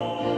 Oh.